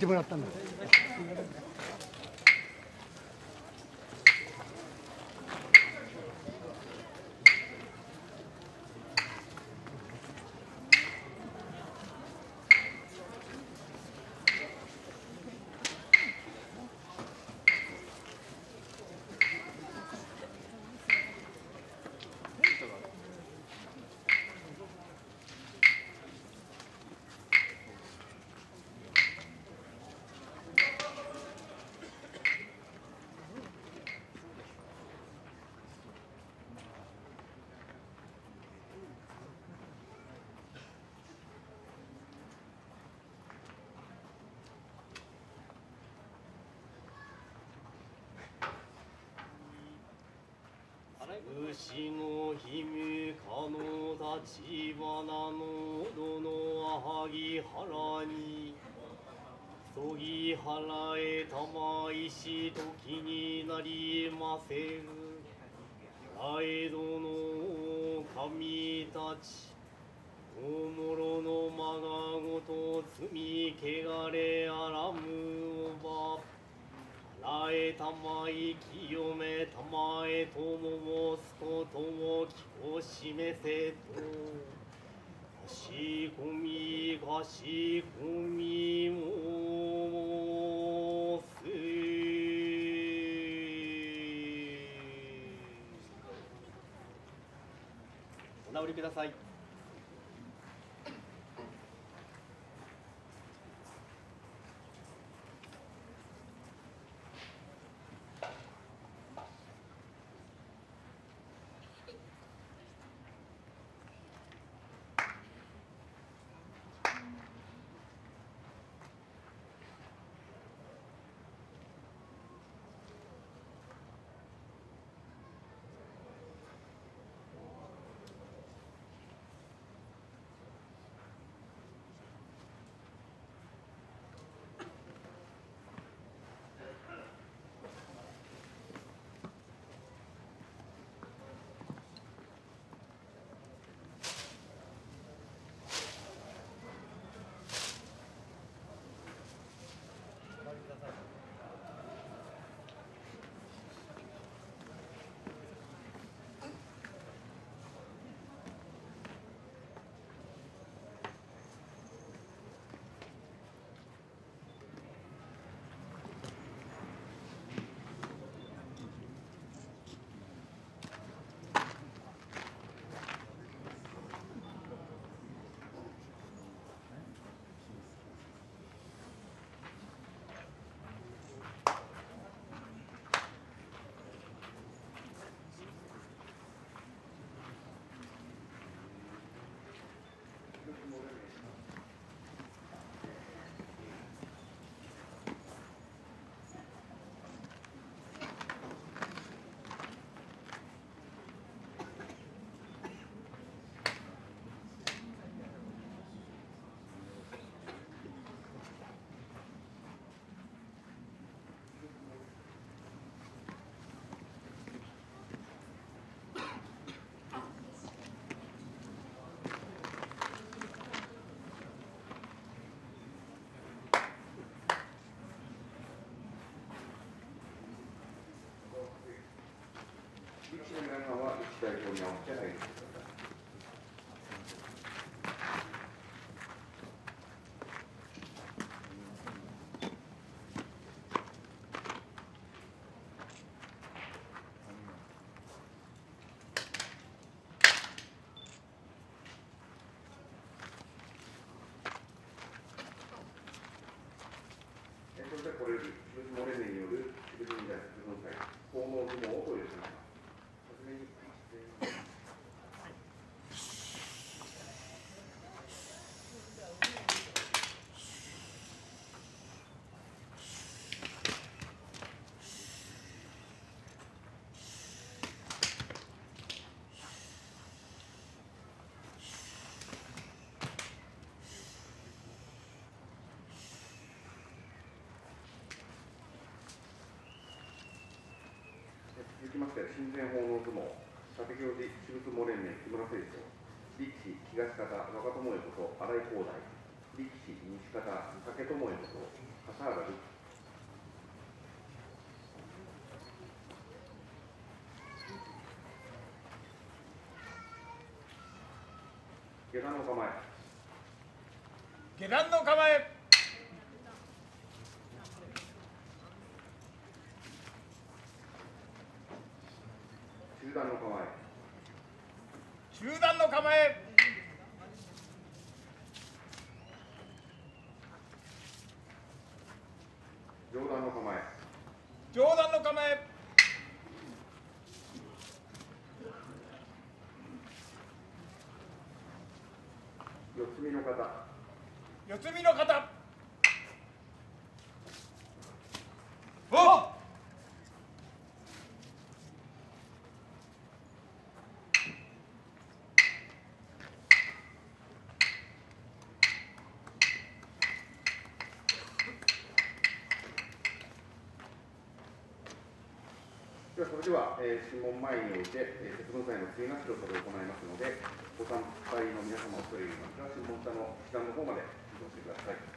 てもらったんだ牛の姫かの立花のどのあはぎ原にそぎ払えたまいし時になりませるラエドの神たち大諸のまがごと罪汚れあらむおばらえたまい清めたまえとも申すことを気を示せと。かしこみかしこみ申す。お直りください。力士の皆さんは一代表に合わせて。これより、吉漏れによる吉分大吉分祭、奉納相撲をご用意しました。はじめに続きまして、親善奉納相撲、立行司私物漏れ名木村清張、力士東方若友恵こと新井光大、力士西方竹友恵こと笠原瑠下段の構え下段の構え中段の構え中段の構え上段の構え上段の構え四つ身の方四つ身の方おではそれでは、えー、審問前において、えー、節分祭の追なしをそれを行いますので、ご参拝の皆様を恐れ入りますが、審問下の時間の方まで移動してください。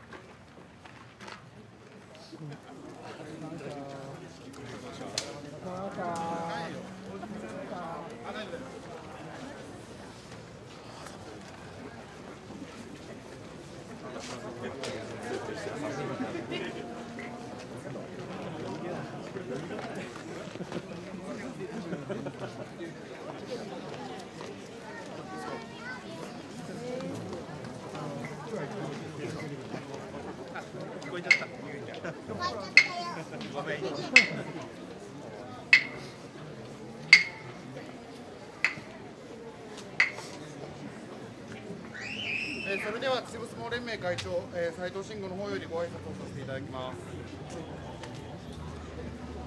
え ーそれでは秩父相撲連盟会長、えー、斉藤慎吾の方よりご挨拶をさせていただきます。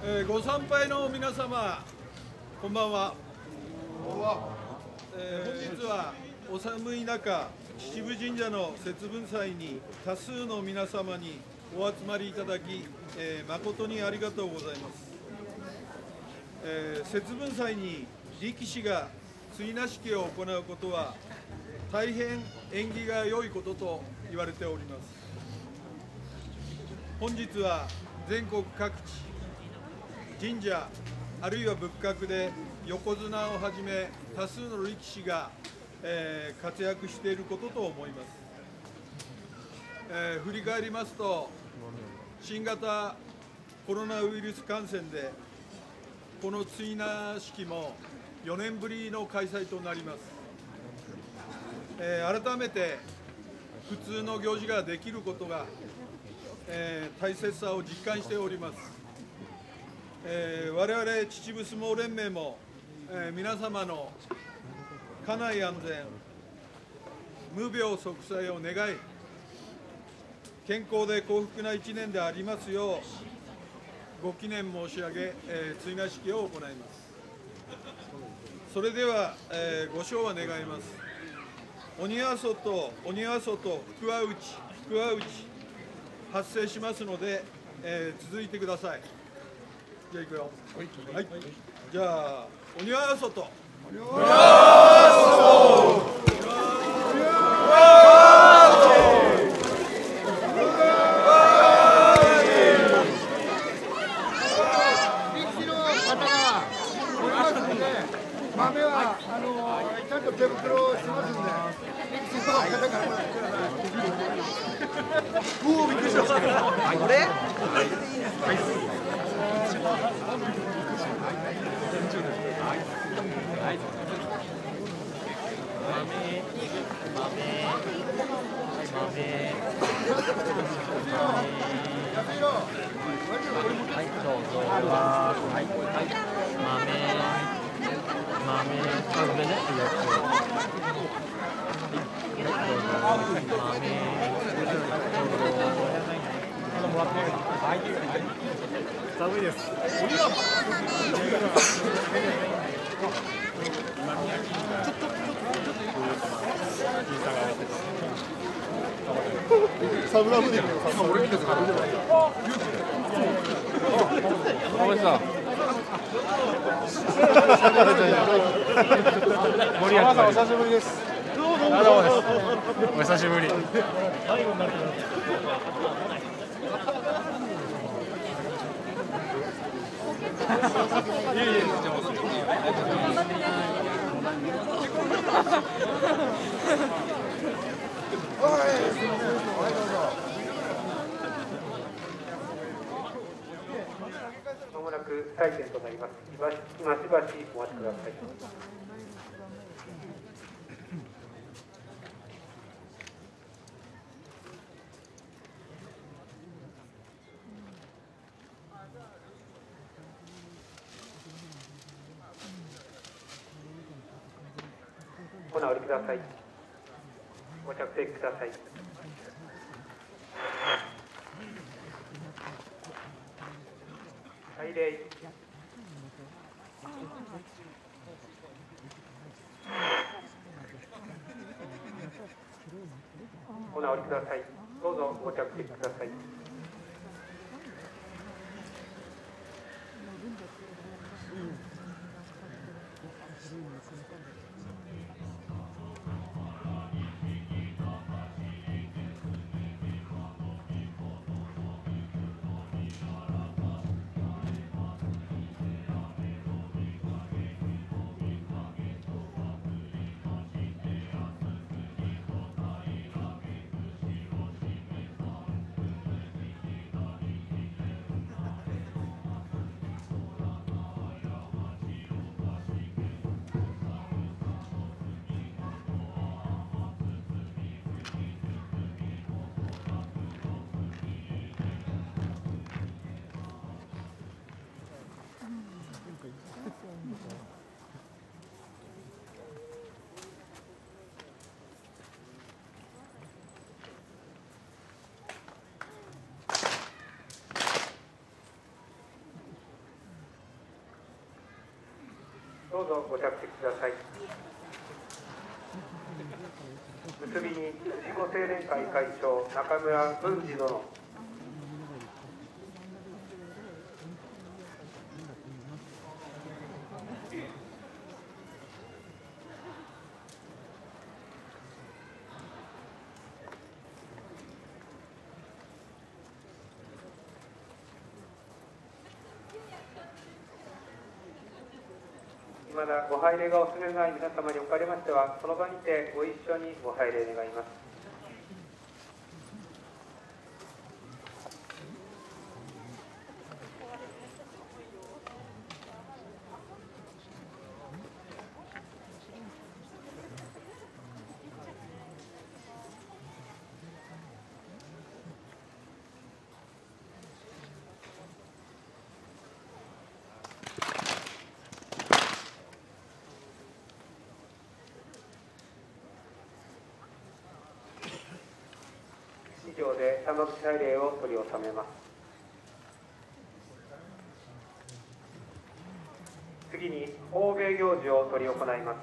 えーご参拝の皆様、こんばんは。えー本日はお寒い中、秩父神社の節分祭に多数の皆様にお集まりいただき、えー誠にありがとうございます。えー節分祭に力士が追な式を行うことは、大変縁起が良いことと言われております。本日は全国各地神社あるいは仏閣で横綱をはじめ多数の力士が、えー活躍していることと思います、えー振り返りますと新型コロナウイルス感染でこの追名式も4年ぶりの開催となります、えー改めて普通の行事ができることが、えー大切さを実感しておりますえー我々秩父相撲連盟も、えー皆様の家内安全、無病息災を願い、健康で幸福な一年でありますよう、ご記念申し上げ、えー追加式を行います。それでは、えーご唱和願います。鬼は外、鬼は外、福は内、福は内、発生しますので、えー続いてください。じゃあ行くよ。はい。じゃあ、鬼は外。力士のうおびっくりしたこれ、はい、豆豆豆豆豆豆豆豆豆豆豆豆豆豆豆力士の方からもらってください。うお、びっくりですした。お久しぶり。まもなく採点となります。今今しばしお待ちください。どうぞご着席ください。結びに藤子青年会会長中村文次殿。まだご拝礼がお勧めない皆様におかれましては、その場にてご一緒にご拝礼願います。以上で山口祭礼を取り納めます。次に欧米行事を執り行います。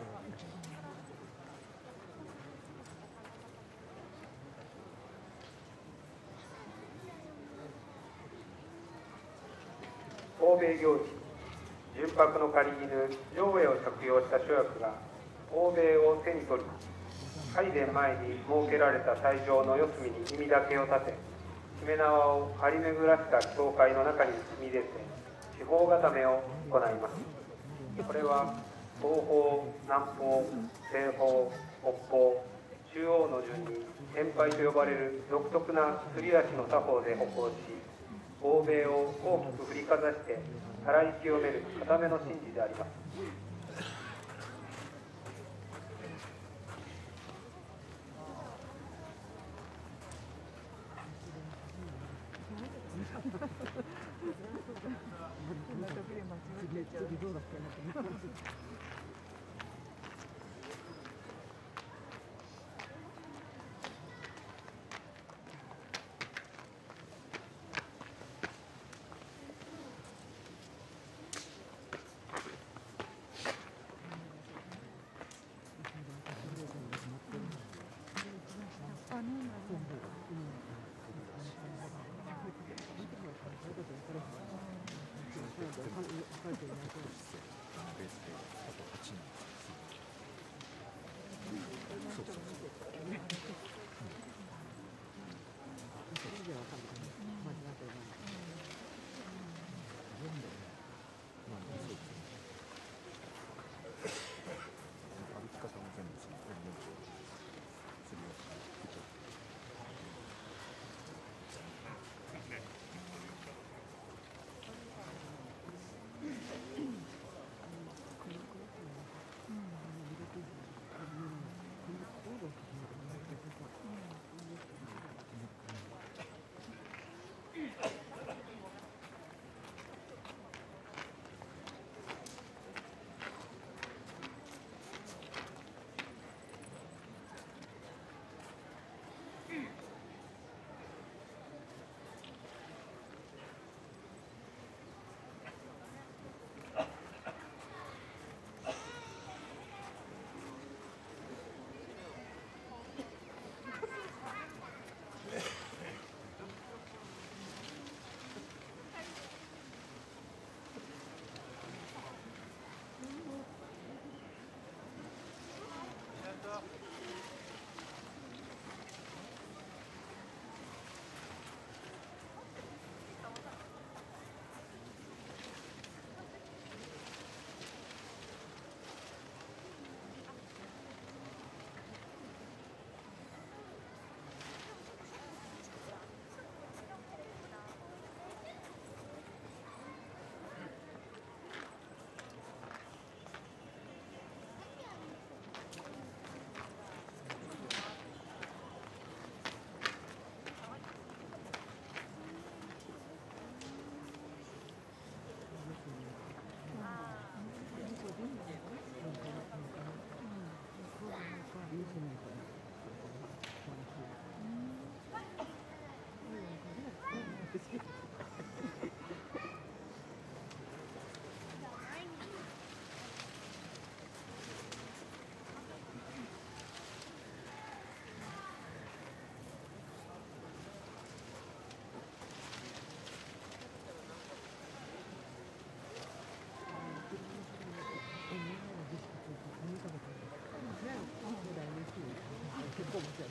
欧米行事、純白の狩犬、上下を着用した諸役が欧米を手に取り、海殿前に設けられた斎場の四隅に耳だけを立て、しめ縄を張り巡らした教会の中に進み出て、四方固めを行います。これは東方、南方、西方、北方、中央の順に天杯と呼ばれる独特なすり足の作法で歩行し、欧米を大きく振りかざして、たらい清める固めの神事であります。euros, que.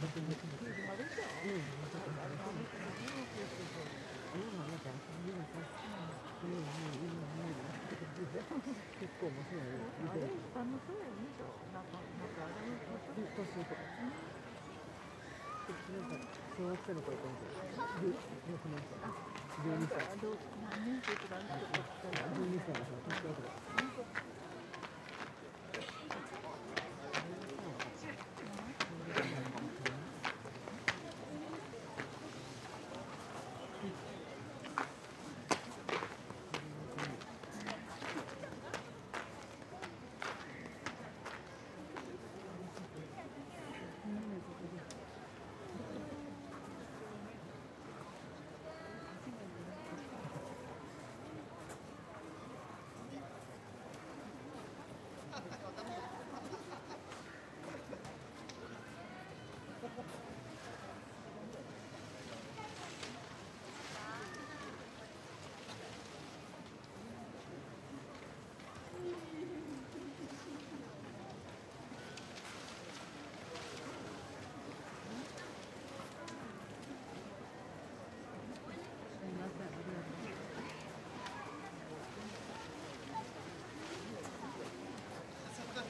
う。ん。ん。ん。12歳。12歳。何年。の年から。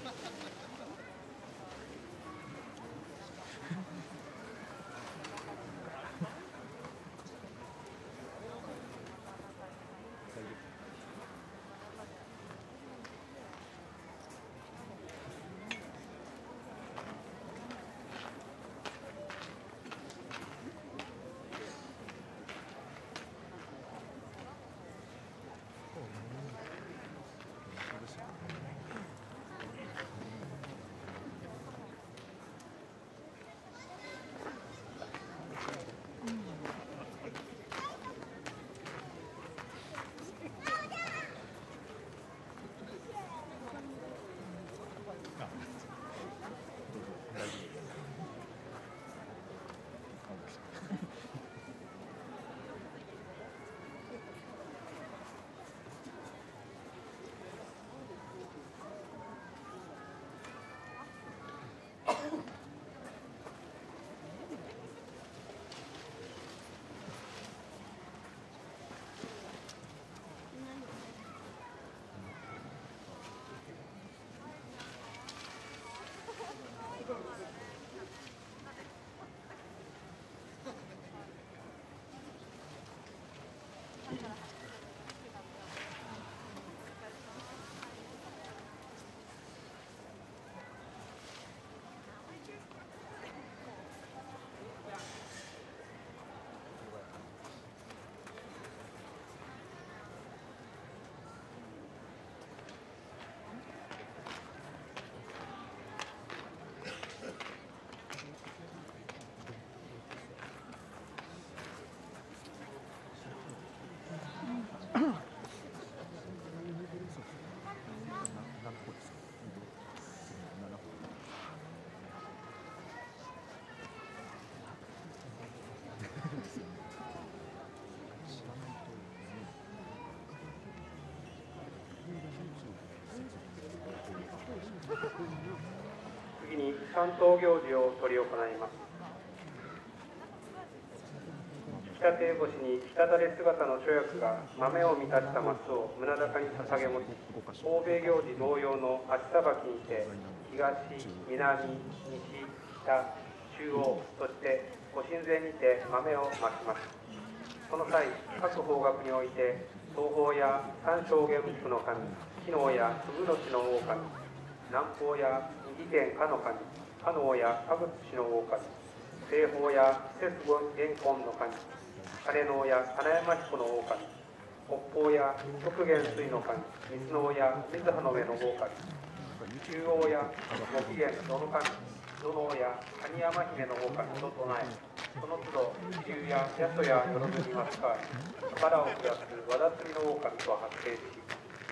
Ha, ha, ha. 担当行事を執り行います。北手越しに北垂れ姿の諸役が豆を満たした松を胸高に捧げ持ち欧米行事同様の足さばきにて東南西北中央そしてご神前にて豆をまきます。その際各方角において東方や三正元福の神機能や鈴の地の狼南方や右県かの神加納や各地の狼西方や節分元根の神金能や金山彦の狼北方や極元水の神水能や水葉の上の狼中央やご機嫌どの神土のや蟹山姫の狼と唱えその都度地流や八十やよろずにまつかわり宝を下す和田摘みの狼と発生し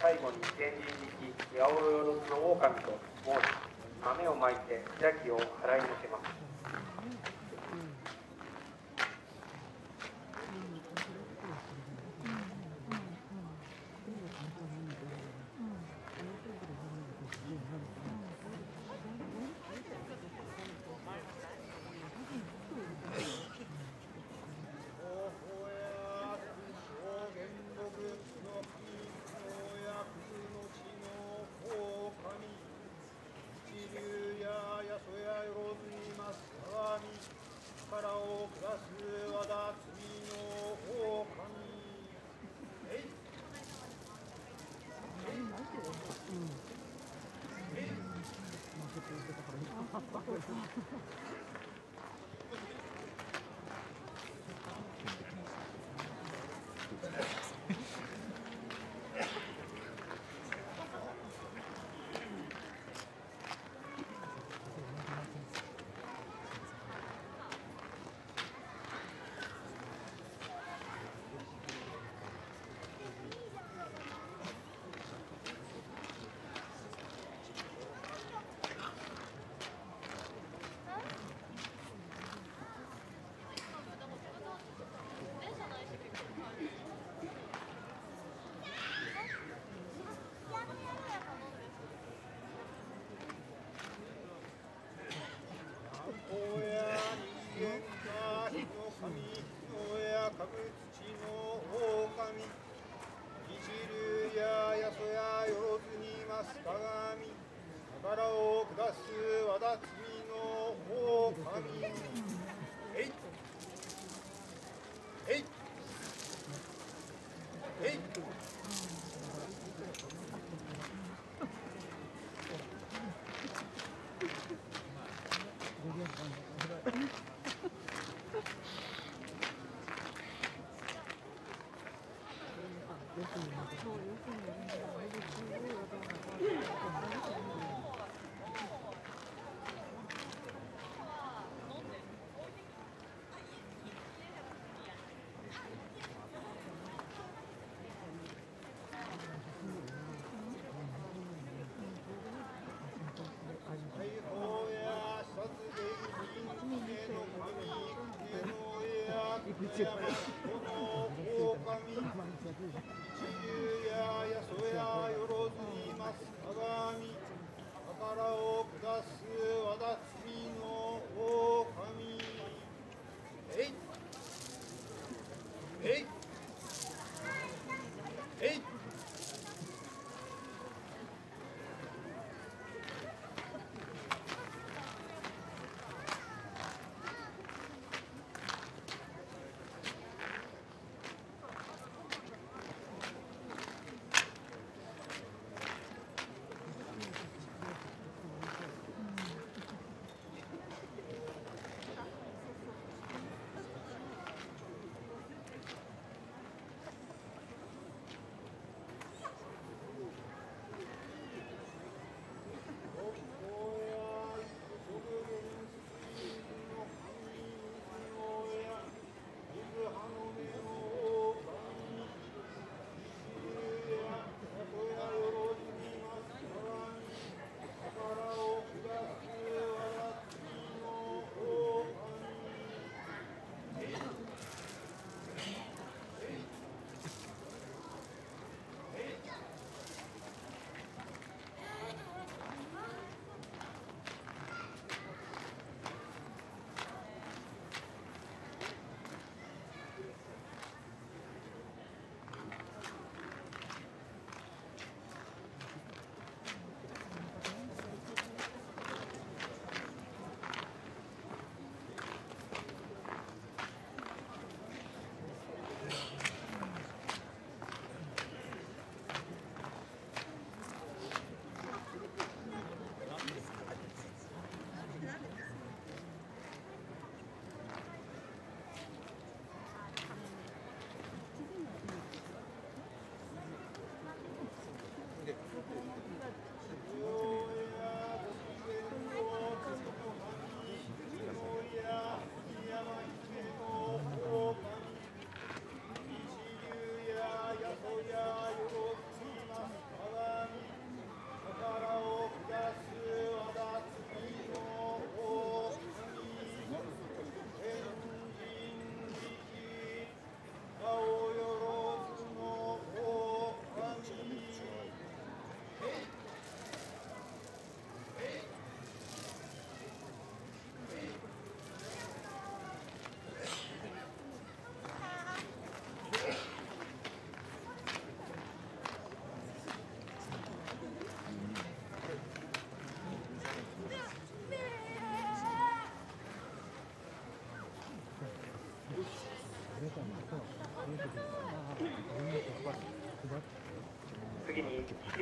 最後に天神力八百万の狼と申し豆をまいて邪気を払いのけます。力や福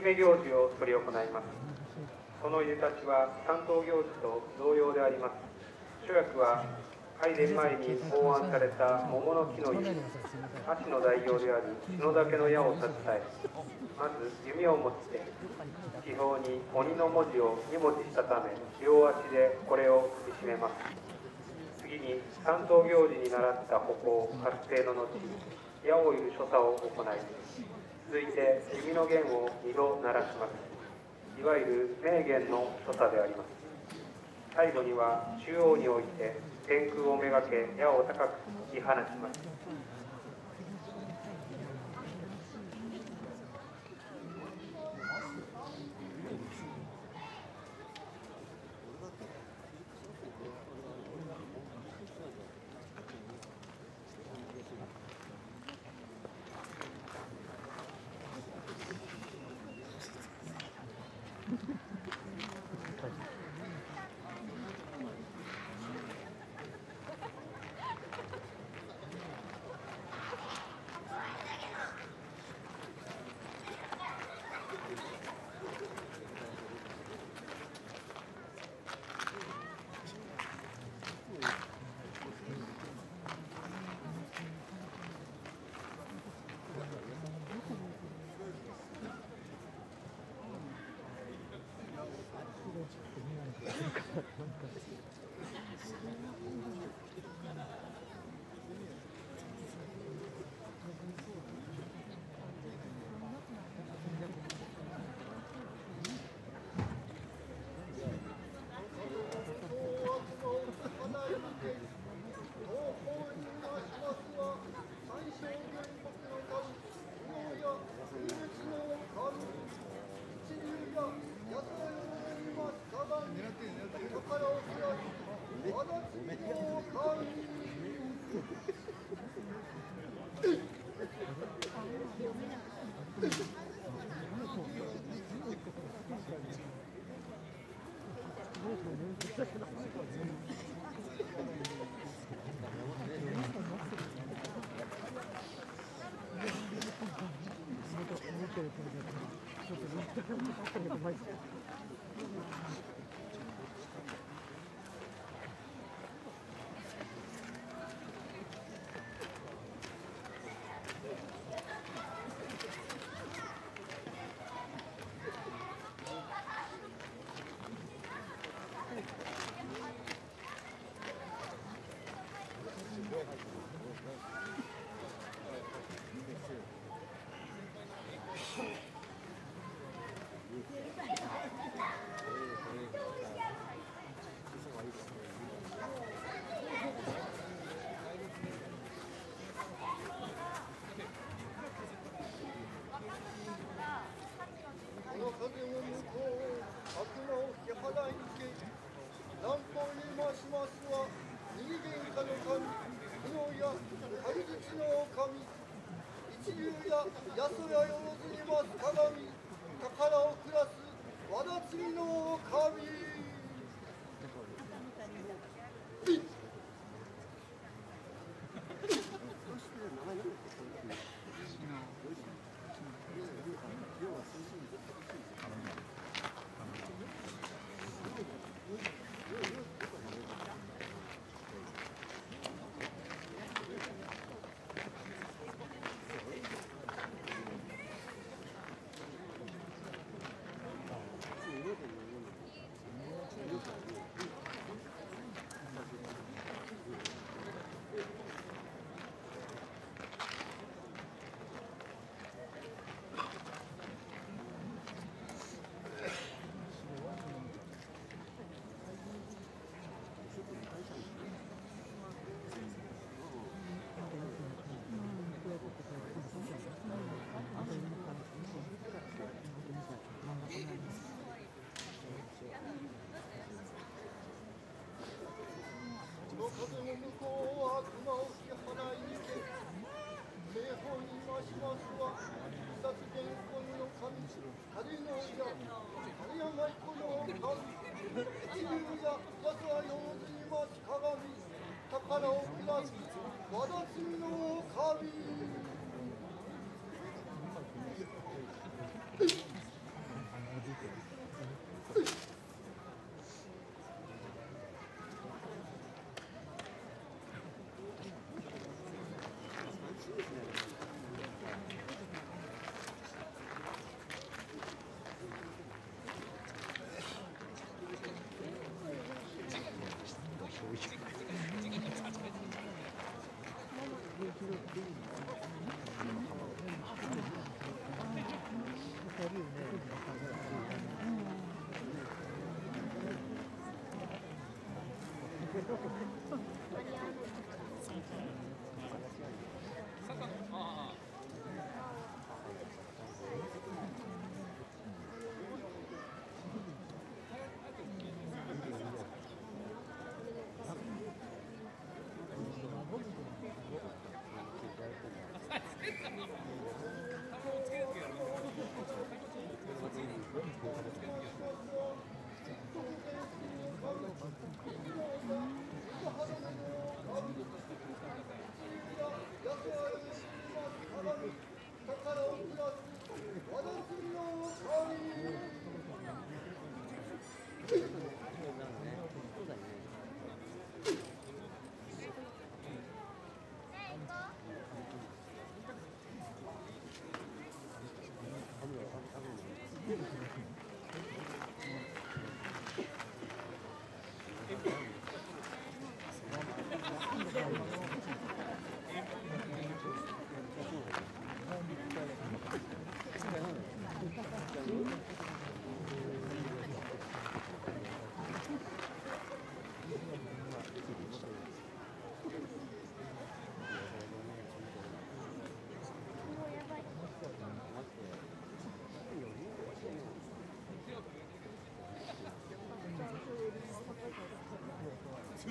に引き目行事を執り行います。そのいでたちは担当行事と同様であります。主役は拝殿前に考案された桃の木の実足の代表である角竹の矢を立ちえまず弓を持って地表に鬼の文字を2文字したため両足でこれを踏みしめます。次に担当行事に習った歩行発声の後矢をいる所作を行い続いて弓の弦を2度鳴らします。いわゆる名弦の所作であります。最後には中央に置いて天空をめがけ矢を高く突き放します。や八十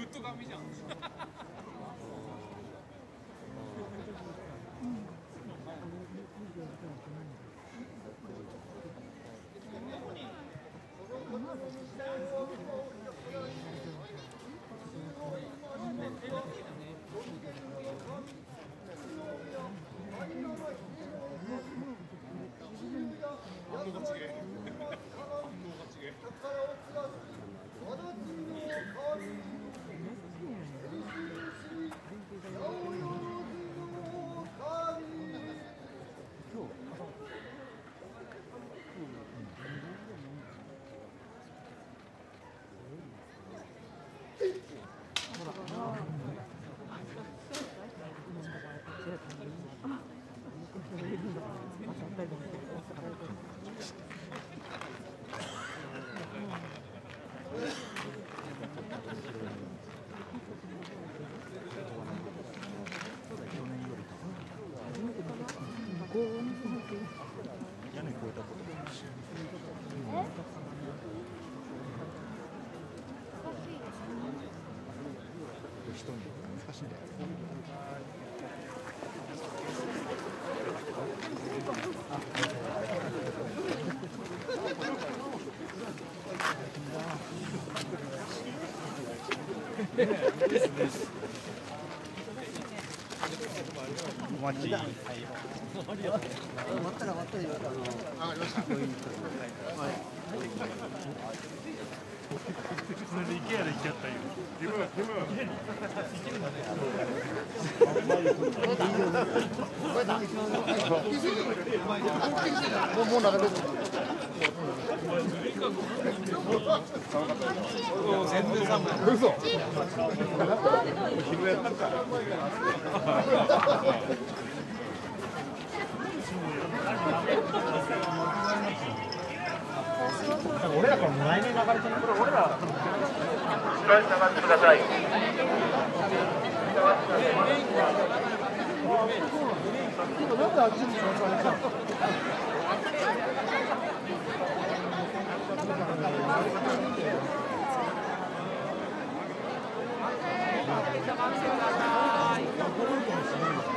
ッド髪じゃん。はい。はい。もうもう流れてる。俺らからもら流れてるこれ俺ら下がってください今なん。であっちに座ったください。